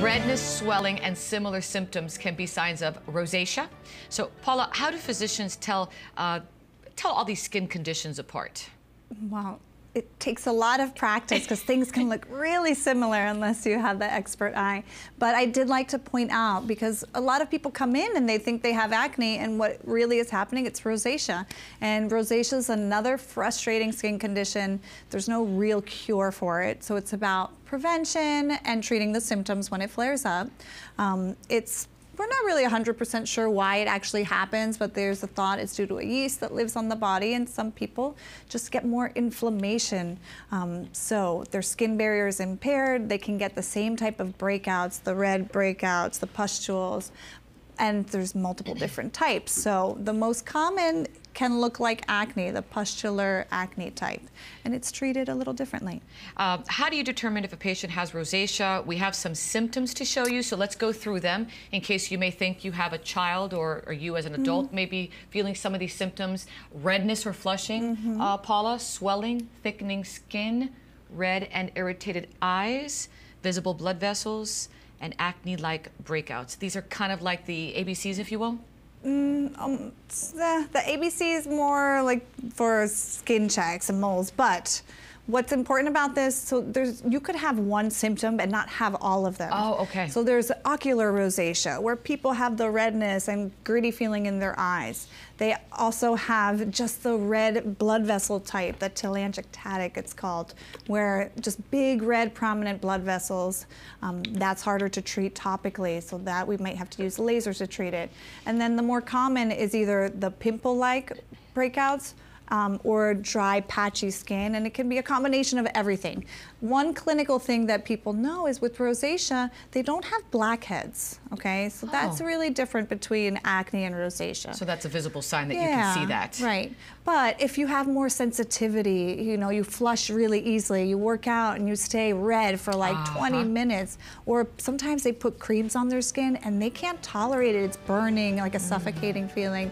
Redness, swelling, and similar symptoms can be signs of rosacea. So, Paula, how do physicians tell uh, tell all these skin conditions apart? Well, it takes a lot of practice because things can look really similar unless you have the expert eye. But I did like to point out because a lot of people come in and they think they have acne, and what really is happening, it's rosacea. And rosacea is another frustrating skin condition. There's no real cure for it. So it's about prevention and treating the symptoms when it flares up. Um, it's we're not really 100% sure why it actually happens, but there's a thought it's due to a yeast that lives on the body, and some people just get more inflammation. Um, so their skin barrier is impaired. They can get the same type of breakouts, the red breakouts, the pustules, and there's multiple different types. So the most common can look like acne, the pustular acne type, and it's treated a little differently. Uh, how do you determine if a patient has rosacea? We have some symptoms to show you, so let's go through them in case you may think you have a child or, or you as an adult mm -hmm. may be feeling some of these symptoms. Redness or flushing, mm -hmm. uh, Paula, swelling, thickening skin, red and irritated eyes, visible blood vessels, and acne-like breakouts. These are kind of like the ABCs, if you will? Mm, um, the, the ABC is more like for skin checks and moles, but What's important about this, so there's you could have one symptom and not have all of them. Oh, okay. So there's ocular rosacea, where people have the redness and gritty feeling in their eyes. They also have just the red blood vessel type, the telangiectatic it's called, where just big red prominent blood vessels. Um, that's harder to treat topically, so that we might have to use lasers to treat it. And then the more common is either the pimple-like breakouts um, or dry, patchy skin, and it can be a combination of everything. One clinical thing that people know is with rosacea, they don't have blackheads, okay? So oh. that's really different between acne and rosacea. So that's a visible sign that yeah, you can see that. Right. But if you have more sensitivity, you know, you flush really easily, you work out and you stay red for like uh -huh. 20 minutes, or sometimes they put creams on their skin and they can't tolerate it. It's burning, like a suffocating feeling.